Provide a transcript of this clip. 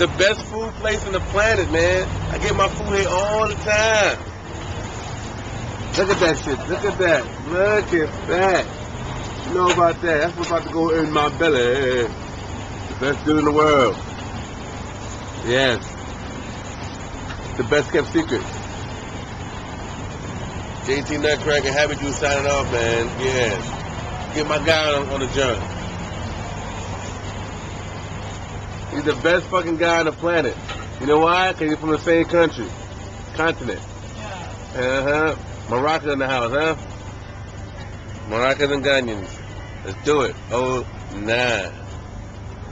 the best food place on the planet, man. I get my food here all the time. Look at that shit. Look at that. Look at that. You know about that? That's what's about to go in my belly. The best deal in the world. Yes. The best kept secret. JT Nutcracker, Happy Juice signing off, man. Yes. Get my guy on, on the jump. He's the best fucking guy on the planet. You know why? Because he's from the same country, continent. Yeah. Uh huh. Morocco in the house, huh? Moroccans and Ghanaians. Let's do it. Oh, nah.